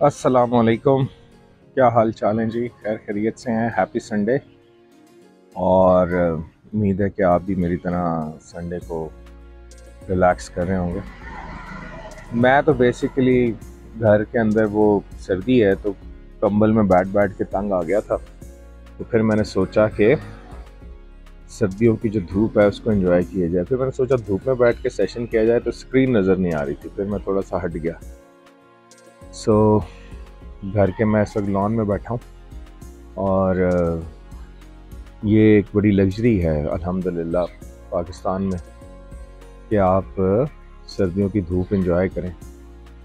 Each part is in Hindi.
असलकुम क्या हाल चाल हैं जी? खैर, खैरियत से हैं। हैप्पी संडे और उम्मीद है कि आप भी मेरी तरह संडे को रिलैक्स कर रहे होंगे। मैं तो बेसिकली घर के अंदर वो सर्दी है तो कंबल में बैठ बैठ के तंग आ गया था। तो फिर मैंने सोचा कि सर्दियों की जो धूप है, उसको एंजॉय किया जाए। फिर मैंने सोचा धूप में बैठ के सेशन किया जाए तो स्क्रीन नज़र नहीं आ रही थी। फिर मैं थोड़ा सा हट गया। सो so, घर के मैं इस वक्त लॉन में बैठा हूँ और ये एक बड़ी लग्जरी है अल्हम्दुलिल्लाह पाकिस्तान में कि आप सर्दियों की धूप इंजॉय करें।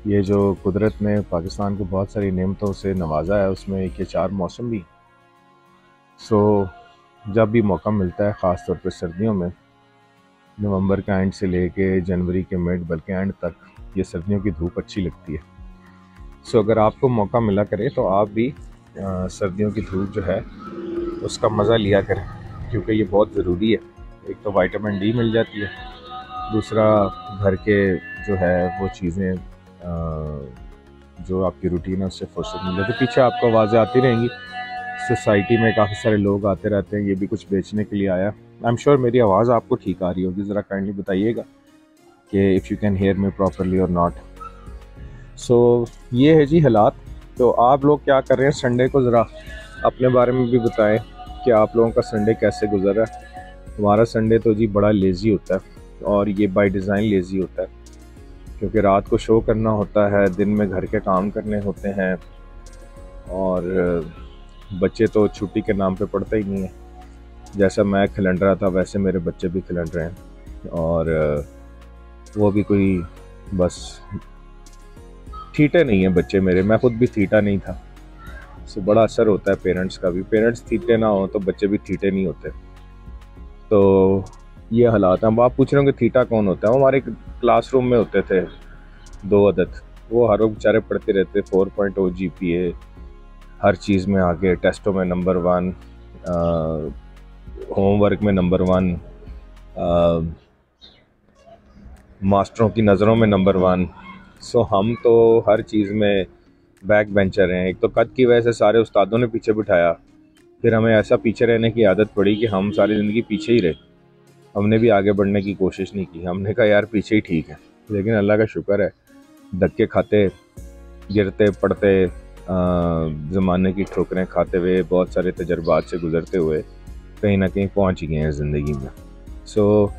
ये जो कुदरत ने पाकिस्तान को बहुत सारी नेमतों से नवाजा है उसमें एक ये चार मौसम भी। सो जब भी मौका मिलता है ख़ास तौर पर सर्दियों में नवंबर के एंड से लेके जनवरी के मिड बल्कि एंड तक ये सर्दियों की धूप अच्छी लगती है। सो अगर आपको मौका मिला करे तो आप भी आ, सर्दियों की धूप जो है उसका मज़ा लिया करें क्योंकि ये बहुत ज़रूरी है। एक तो वाइटामिन डी मिल जाती है दूसरा घर के जो है वो चीज़ें जो आपकी रूटीन है उससे फुर्सत मिल। जाती है पीछे आपको आवाज़ें आती रहेंगी। सोसाइटी में काफ़ी सारे लोग आते रहते हैं ये भी कुछ बेचने के लिए आया। आई एम श्योर मेरी आवाज़ आपको ठीक आ रही होगी ज़रा काइंडली बताइएगा कि if you can hear me properly और नॉट सो ये है जी हालात। तो आप लोग क्या कर रहे हैं? संडे को ज़रा अपने बारे में भी बताएँ कि आप लोगों का संडे कैसे गुजर रहा है। हमारा संडे तो जी बड़ा लेज़ी होता है और ये बाय डिज़ाइन लेज़ी होता है। क्योंकि रात को शो करना होता है, दिन में घर के काम करने होते हैं और बच्चे तो छुट्टी के नाम पे पढ़ते ही नहीं है। जैसा मैं खिलंड रहा था, वैसे मेरे बच्चे भी खिलंड रहे हैं और वो भी कोई बस थीटे नहीं है बच्चे मेरे, मैं खुद भी थीटा नहीं था। सो बड़ा असर होता है पेरेंट्स का भी। पेरेंट्स थीटे ना हो तो बच्चे भी थीटे नहीं होते। तो ये हालात हैं। अब आप पूछ रहे हो कि थीटा कौन होता है? वो हमारे क्लासरूम में होते थे, दो अदद। वो हर वक्त बेचारे पढ़ते रहते four point o G P A हर चीज़ में आगे टेस्टों में नंबर वन होमवर्क में नंबर वन मास्टरों की नज़रों में नंबर वन सो हम तो हर चीज़ में बैक बेंचर हैं। एक तो कद की वजह से सारे उस्तादों ने पीछे बिठाया। फिर हमें ऐसा पीछे रहने की आदत पड़ी कि हम सारी ज़िंदगी पीछे ही रहे। हमने भी आगे बढ़ने की कोशिश नहीं की। हमने कहा, यार, पीछे ही ठीक है। लेकिन अल्लाह का शुक्र है, धक्के खाते, गिरते, पड़ते ज़माने की ठोकरें खाते हुए, बहुत सारे तजर्बात से गुजरते हुए कहीं ना कहीं पहुँच गए हैं ज़िंदगी में। सो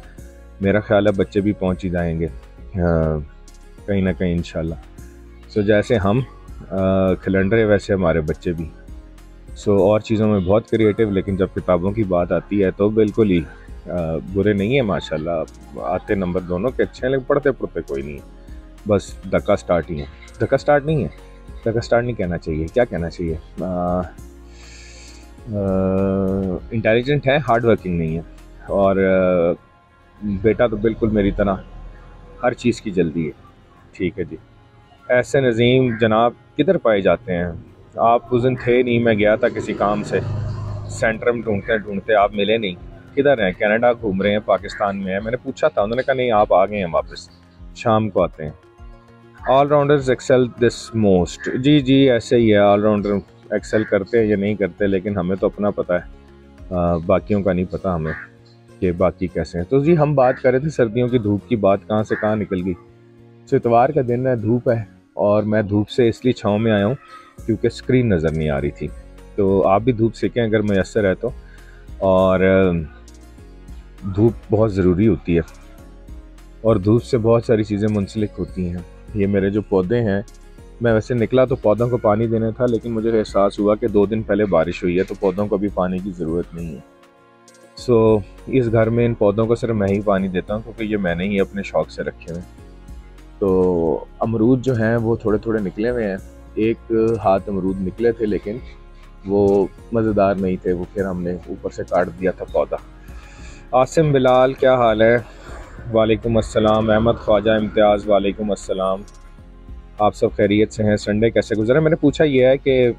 मेरा ख्याल है बच्चे भी पहुँच ही जाएँगे। कहीं ना कहीं इन सो जैसे हम खिलंडरे वैसे हमारे बच्चे भी। सो और चीज़ों में बहुत क्रिएटिव लेकिन जब किताबों की बात आती है तो बिल्कुल ही बुरे नहीं है, माशाल्लाह। आते नंबर दोनों के अच्छे हैं, लेकिन पढ़ते पढ़ते कोई नहीं है। बस, धक्का स्टार्ट ही है। धक्का स्टार्ट नहीं है? धक्का स्टार्ट नहीं कहना चाहिए। क्या कहना चाहिए? इंटेलिजेंट है हार्ड वर्किंग नहीं है। और बेटा तो बिल्कुल मेरी तरह हर चीज़ की जल्दी है। ठीक है जी। ऐसे नज़ीम जनाब किधर पाए जाते हैं? आप उस दिन थे नहीं, मैं गया था किसी काम से। सेंटर में ढूंढते ढूंढते आप मिले नहीं। किधर हैं? कनाडा घूम रहे हैं, पाकिस्तान में हैं। मैंने पूछा था, उन्होंने कहा, नहीं, आप आ गए हैं वापस। शाम को आते हैं। ऑलराउंडर्स एक्सेल दिस मोस्ट जी जी, ऐसे ही है। ऑलराउंडर एक्सेल करते हैं या नहीं करते लेकिन हमें तो अपना पता है। बाकियों का नहीं पता हमें कि बाकी कैसे हैं। तो जी, हम बात कर रहे थे, सर्दियों की धूप की बात कहाँ से कहाँ निकल गई? तो इतवार का दिन है धूप है और मैं धूप से इसलिए छाँव में आया हूँ क्योंकि स्क्रीन नज़र नहीं आ रही थी। तो आप भी धूप सीखें अगर मैसर है तो। और धूप बहुत ज़रूरी होती है और धूप से बहुत सारी चीज़ें मुंसलिक होती हैं। ये मेरे जो पौधे हैं मैं वैसे निकला तो पौधों को पानी देना था लेकिन मुझे एहसास हुआ कि दो दिन पहले बारिश हुई है तो पौधों को भी पानी की ज़रूरत नहीं है। सो so, इस घर में इन पौधों को सिर्फ़ मैं ही पानी देता हूँ क्योंकि ये मैंने ही अपने शौक से रखे हुए तो अमरूद जो हैं, वो थोड़े थोड़े निकले हुए हैं। एक हाथ अमरूद निकले थे, लेकिन वो मज़ेदार नहीं थे। वो फिर हमने ऊपर से काट दिया था पौधा। आसिम बिलाल, क्या हाल है? वालेकुम अस्सलाम। अहमद ख्वाजा इम्तियाज़, वालेकुम अस्सलाम। आप सब खैरियत से हैं? संडे कैसे गुजरा? मैंने पूछा ये है कि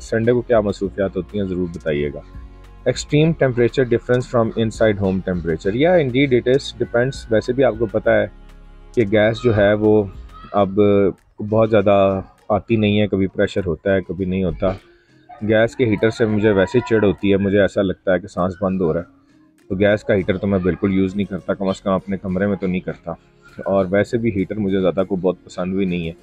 संडे को क्या मसरूफियात होती हैं? ज़रूर बताइएगा। Extreme temperature difference from inside home temperature या इंडीड इट इज़ डिपेंड्स वैसे भी आपको पता है कि गैस जो है वो अब बहुत ज़्यादा आती नहीं है, कभी प्रेशर होता है, कभी नहीं होता। गैस के हीटर से मुझे वैसे चिड़ होती है, मुझे ऐसा लगता है कि सांस बंद हो रहा है। तो गैस का हीटर तो मैं बिल्कुल यूज़ नहीं करता, कम अज़ कम अपने कमरे में तो नहीं करता। और वैसे भी हीटर मुझे ज़्यादा को बहुत पसंद भी नहीं है।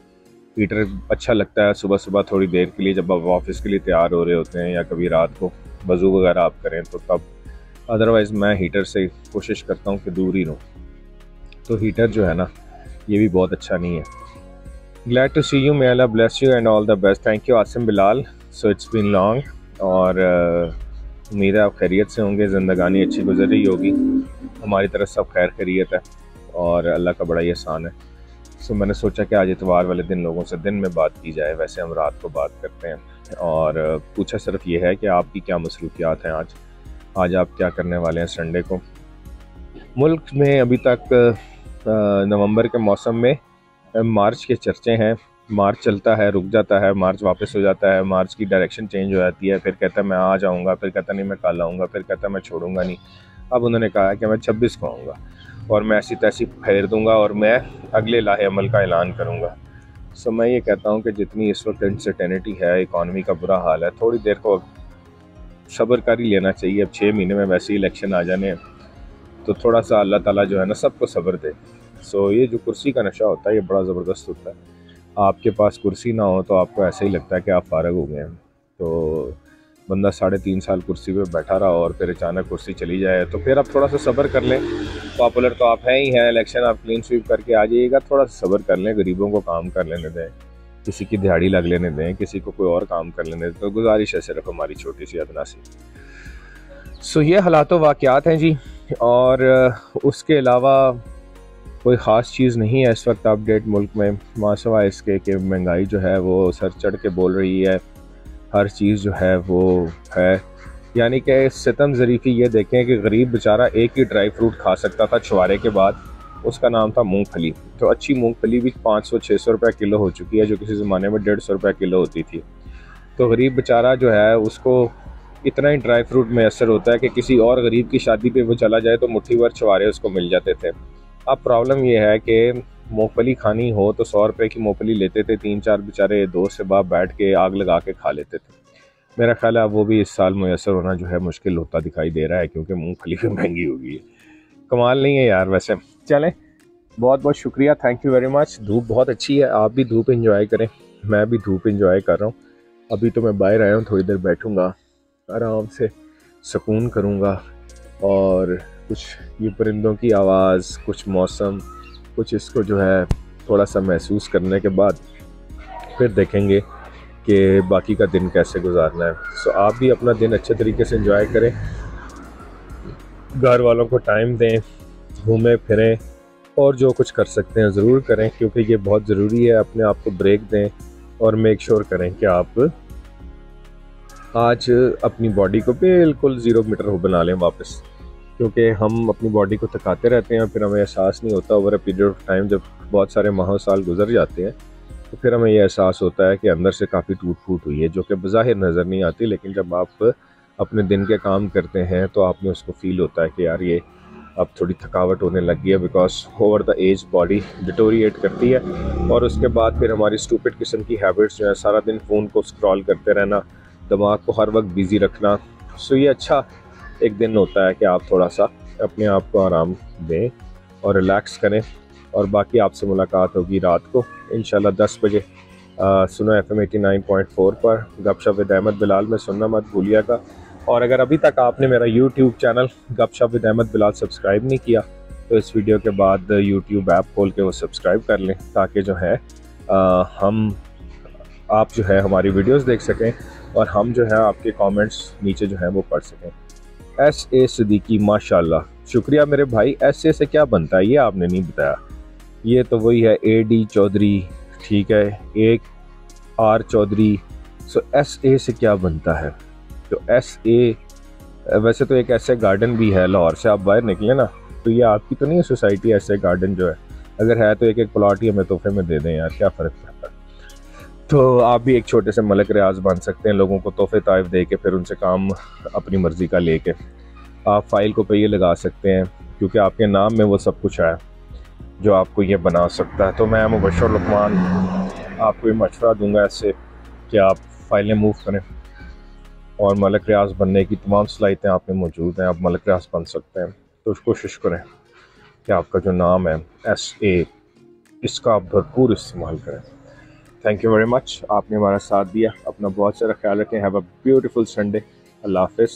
हीटर अच्छा लगता है सुबह सुबह थोड़ी देर के लिए जब आप ऑफ़िस के लिए तैयार हो रहे होते हैं या कभी रात को वज़ू वगैरह आप करें तो तब। अदरवाइज़ मैं हीटर से कोशिश करता हूँ कि दूर ही रहूँ। तो हीटर जो है ना ये भी बहुत अच्छा नहीं है। Glad to see you may Allah bless you and all the best thank you Asim Bilal so it's been long और uh, उम्मीद है आप खैरियत से होंगे ज़िंदगानी अच्छी गुजर रही होगी। हमारी तरफ़ सब खैर खैरियत है और अल्लाह का बड़ा ही आसान है। सो मैंने सोचा कि आज इतवार वाले दिन लोगों से दिन में बात की जाए वैसे हम रात को बात करते हैं। और पूछा सिर्फ़ ये है कि आपकी क्या मसरूफियात हैं आज? आज आप क्या करने वाले हैं संडे को? मुल्क में अभी तक नवंबर के मौसम में मार्च के चर्चे हैं। मार्च चलता है, रुक जाता है, मार्च वापस हो जाता है, मार्च की डायरेक्शन चेंज हो जाती है, फिर कहता है, मैं आ जाऊँगा। फिर कहता नहीं, मैं कल आऊँगा। फिर कहता मैं छोड़ूँगा नहीं। अब उन्होंने कहा कि मैं छब्बीस को आऊँगा और मैं ऐसी तैसी फेर दूँगा और मैं अगले लाहे अमल का ऐलान करूँगा। सो मैं ये कहता हूँ कि जितनी इस वक्त अनसर्टेनिटी है इकानमी का बुरा हाल है, थोड़ी देर को सब्र कर ही लेना चाहिए। अब छः महीने में वैसे ही इलेक्शन आ जाने तो थोड़ा सा अल्लाह ताला जो है ना सबको सब्र दे। सो ये जो कुर्सी का नशा होता है, ये बड़ा ज़बरदस्त होता है। आपके पास कुर्सी ना हो तो आपको ऐसा ही लगता है कि आप फारग हो गए हैं। तो बंदा साढ़े तीन साल कुर्सी पे बैठा रहा और फिर अचानक कुर्सी चली जाए तो फिर आप थोड़ा सा सब्र कर लें। पॉपुलर तो आप हैं ही हैं, इलेक्शन आप क्लीन स्वीप करके आ जाइएगा, थोड़ा सा सब्र कर लें, गरीबों को काम कर लेने दें, किसी की दिहाड़ी लग लेने दें, किसी को कोई और काम कर लेने दें तो गुजारिश है सिर्फ़ हमारी छोटी सी अदना सी। ये हालात वाक़ात हैं जी। और उसके अलावा कोई ख़ास चीज़ नहीं है इस वक्त अपडेट मुल्क में। मासवा इसके कि महँगाई जो है वो सर चढ़ के बोल रही है। हर चीज़ जो है वो है। यानी कि सितम ज़रीफ़ी ये देखें कि गरीब बेचारा एक ही ड्राई फ्रूट खा सकता था छुआरे के बाद। उसका नाम था मूंगफली। तो अच्छी मूंगफली भी पाँच सौ छः सौ रुपये किलो हो चुकी है, जो किसी ज़माने में डेढ़ सौ रुपये किलो होती थी। तो गरीब बेचारा जो है उसको इतना ही ड्राई फ्रूट मैसर होता है कि किसी और गरीब की शादी पे वो चला जाए तो मुट्ठी भर छुआरे उसको मिल जाते थे। अब प्रॉब्लम ये है कि मूँगफली खानी हो तो सौ रुपये की मूँगफली लेते थे, तीन चार बेचारे दोस्त से बाप बैठ के आग लगा के खा लेते थे। मेरा ख्याल है वो भी इस साल मैसर होना जो है मुश्किल होता दिखाई दे रहा है क्योंकि मूँगफली भी महँगी हो गई है। कमाल नहीं है यार वैसे। चलें, बहुत बहुत शुक्रिया थैंक यू वेरी मच धूप बहुत अच्छी है, आप भी धूप इंजॉय करें, मैं भी धूप इंजॉय कर रहा हूँ। अभी तो मैं बाहर आया हूँ, थोड़ी देर बैठूँगा। आराम से सुकून करूँगा और कुछ ये परिंदों की आवाज़, कुछ मौसम, कुछ इसको जो है थोड़ा सा महसूस करने के बाद फिर देखेंगे कि बाकी का दिन कैसे गुजारना है। सो आप भी अपना दिन अच्छे तरीके से इंजॉय करें। घर वालों को टाइम दें, घूमें, फिरें और जो कुछ कर सकते हैं ज़रूर करें, क्योंकि ये बहुत ज़रूरी है, अपने आप को ब्रेक दें और मेक श्योर sure करें कि आप आज अपनी बॉडी को बिल्कुल ज़ीरो मीटर हो बना लें वापस, क्योंकि हम अपनी बॉडी को थकाते रहते हैं, फिर हमें एहसास नहीं होता over a period of time जब बहुत सारे माह साल गुजर जाते हैं तो फिर हमें यह एहसास होता है कि अंदर से काफ़ी टूट फूट हुई है, जो कि बज़ाहिर नज़र नहीं आती, लेकिन जब आप अपने दिन के काम करते हैं तो आप में उसको फील होता है कि यार ये अब थोड़ी थकावट होने लग है because over the age body deteriorate करती है, और उसके बाद फिर हमारी स्टूपिड किस्म की हैबिट्स जो है, सारा दिन फ़ोन को स्क्रॉल करते रहना दिमाग को हर वक्त बिज़ी रखना। सो ये अच्छा एक दिन होता है कि आप थोड़ा सा अपने आप को आराम दें और रिलैक्स करें। और बाकी आपसे मुलाकात होगी रात को इन दस बजे। सुनो F M at nine point four पर गपशप विद अहमद बिलाल में सुनना मत भूलिएगा। और अगर अभी तक आपने मेरा YouTube channel Gupshup with Ahmad Bilal subscribe नहीं किया तो इस वीडियो के बाद यूट्यूब ऐप खोल के वो सब्सक्राइब कर लें ताकि जो है आ, हम आप जो है हमारी वीडियोस देख सकें और हम जो है आपके कमेंट्स नीचे जो है वो पढ़ सकें। एस ए सदीकी माशाल्लाह। शुक्रिया मेरे भाई एस ए से क्या बनता है? ये आपने नहीं बताया। ये तो वही है ए डी चौधरी, ठीक है? एक R Chaudhary. So S A से क्या बनता है? तो एस ए वैसे तो एक ऐसे गार्डन भी है लाहौर से, आप बाहर निकले ना तो ये आपकी तो नहीं है सोसाइटी ऐसे गार्डन जो है। अगर है तो एक एक प्लाट ही हमें तोहफे में दे दें यार, क्या फ़र्क पड़ता है? तो आप भी एक छोटे से मलक रियाज बन सकते हैं लोगों को तोहफे ताइफ दे के फिर उनसे काम अपनी मर्ज़ी का लेके। आप फ़ाइल को पे ये लगा सकते हैं, क्योंकि आपके नाम में वो सब कुछ है, जो आपको ये बना सकता है। तो मैं मुबशर लुकमान आपको ये मशवरा दूँगा ऐसे कि आप फाइलें मूव करें। और मलक रियाज बनने की तमाम सलाहितें आप में मौजूद हैं, आप मलक रियाज बन सकते हैं। तो कोशिश करें कि आपका जो नाम है एस ए इसका आप भरपूर इस्तेमाल करें। थैंक यू वेरी मच आपने हमारा साथ दिया। अपना बहुत सारा ख्याल रखें। Have a beautiful Sunday Allah हाफिज़।